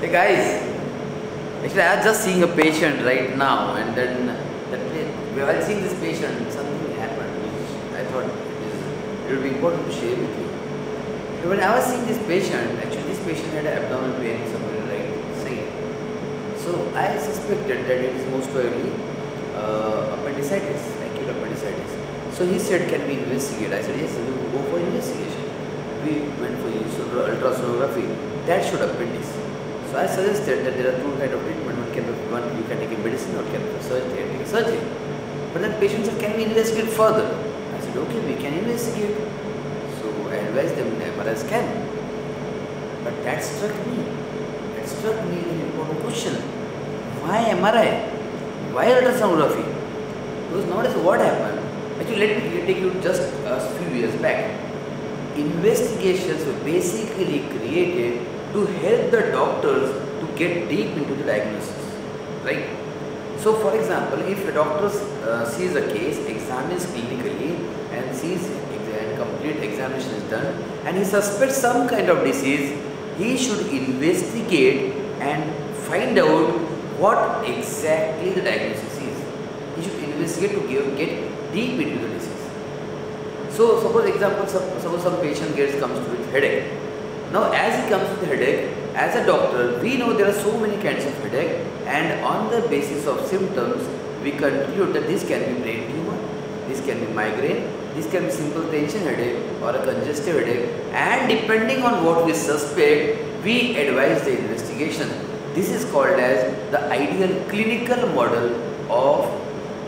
Hey guys, actually I was just seeing a patient right now and then that while seeing this patient something happened which I thought it, would be important to share with you. When I was seeing this patient, actually this patient had an abdominal pain somewhere right side. So I suspected that it is most probably uh, appendicitis, acute appendicitis. So he said, can we investigate? I said, yes, we will go for investigation. We went for ultrasonography. That showed appendix. So I suggested that there are two kind of treatment. One can one you can take a medicine or can have surgery. Take a surgery. But then patients said, can we investigate further? I said, okay, we can investigate. So I advised them MRI scan. But that struck me. That struck me an important question. Why MRI? Why ultrasonography? Because nowadays what happened? Actually, let me take you just a few years back. Investigations were basically created to help the doctors to get deep into the diagnosis, right? So, for example, if a doctor uh, sees a case, examines clinically, and sees and complete examination is done, and he suspects some kind of disease, he should investigate and find out what exactly the diagnosis is. He should investigate to give, get deep into the disease. So, suppose example, suppose some patient gets comes with headache now as he comes with headache, as a doctor, we know there are so many kinds of headache and on the basis of symptoms, we conclude that this can be brain tumor, this can be migraine, this can be simple tension headache or a congestive headache and depending on what we suspect, we advise the investigation. This is called as the ideal clinical model of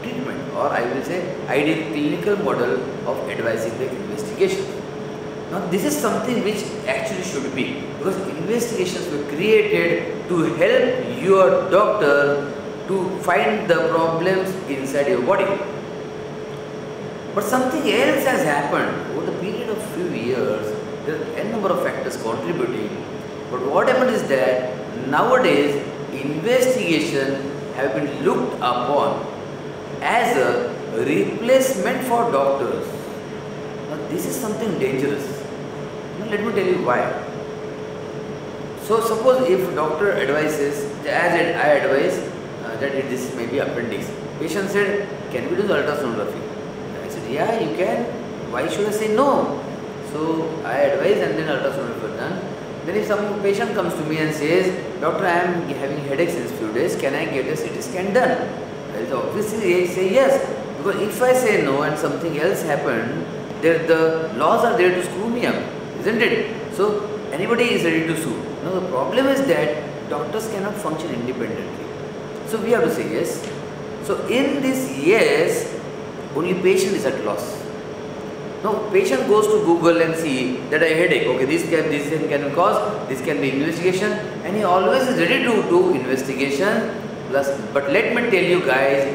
treatment or I will say ideal clinical model of advising the investigation. Now this is something which actually should be because investigations were created to help your doctor to find the problems inside your body. But something else has happened over the period of few years. There are a number of factors contributing. But what happened is that nowadays investigation have been looked upon as a replacement for doctors. Now this is something dangerous let me tell you why. So suppose if doctor advises, as I advise uh, that this may be appendix. Patient said, can we do the ultrasonography? I said, yeah, you can. Why should I say no? So I advise and then ultrasonography done. Then if some patient comes to me and says, doctor, I am having headache since few days, can I get a CT scan done? I say, obviously I say yes. Because if I say no and something else happened, the laws are there to screw me up isn't it? So anybody is ready to sue. Now the problem is that doctors cannot function independently. So we have to say yes. So in this yes, only patient is at loss. Now patient goes to Google and see that a headache, okay, this can this can cause, this can be investigation, and he always is ready to do investigation. Plus, but let me tell you guys,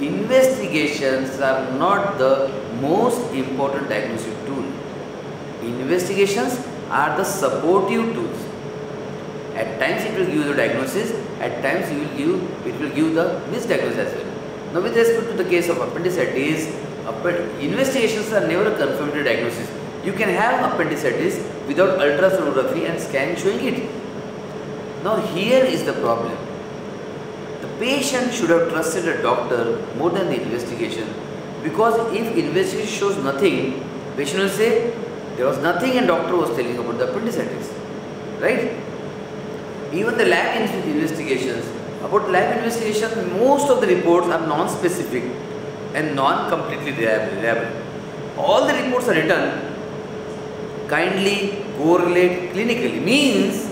investigations are not the most important diagnostic tool. Investigations are the supportive tools. At times it will give the diagnosis, at times it will give, it will give the misdiagnosis as well. Now with respect to the case of appendicitis, investigations are never a confirmed diagnosis. You can have appendicitis without ultrasonography and scan showing it. Now here is the problem. The patient should have trusted a doctor more than the investigation because if investigation shows nothing, patient will say there was nothing and doctor was telling about the appendicitis, right? Even the lab investigations, about lab investigations, most of the reports are non-specific and non-completely reliable. All the reports are written kindly correlate clinically means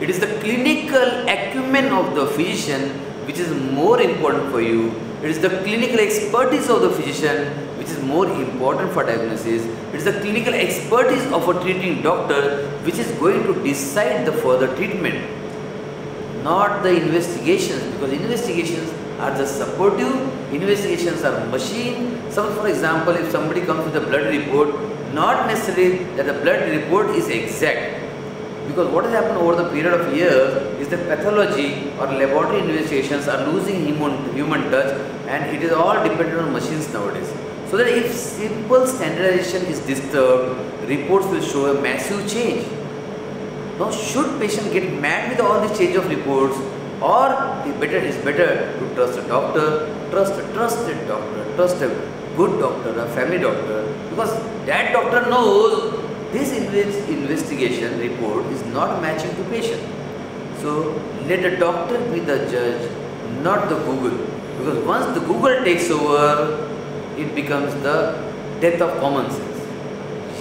it is the clinical acumen of the physician which is more important for you. It is the clinical expertise of the physician which is more important for diagnosis. It is the clinical expertise of a treating doctor which is going to decide the further treatment, not the investigations because investigations are the supportive, investigations are machine. Some, for example, if somebody comes with a blood report, not necessarily that the blood report is exact because what has happened over the period of years is that pathology or laboratory investigations are losing human, human touch and it is all dependent on machines nowadays. So that if simple standardization is disturbed, reports will show a massive change. Now, should patient get mad with all this change of reports, or it better is better to trust a doctor, trust a trusted doctor, trust a good doctor, a family doctor, because that doctor knows this investigation report is not matching to patient. So let the doctor be the judge, not the Google. Because once the Google takes over, it becomes the death of common sense.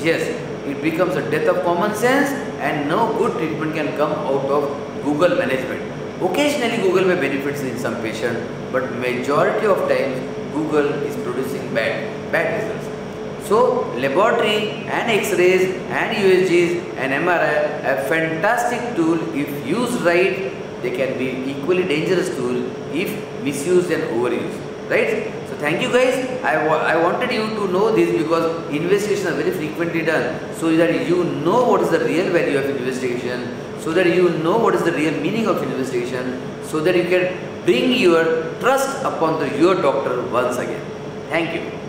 Yes, it becomes a death of common sense and no good treatment can come out of Google management. Occasionally Google may benefit in some patient, but majority of times Google is producing bad, bad results. So laboratory and X-rays and USGs and MRI a fantastic tool. If used right they can be equally dangerous tool if misused and overused right? So thank you guys. I, wa I wanted you to know this because investigations are very frequently done so that you know what is the real value of investigation so that you know what is the real meaning of investigation so that you can bring your trust upon the, your doctor once again. Thank you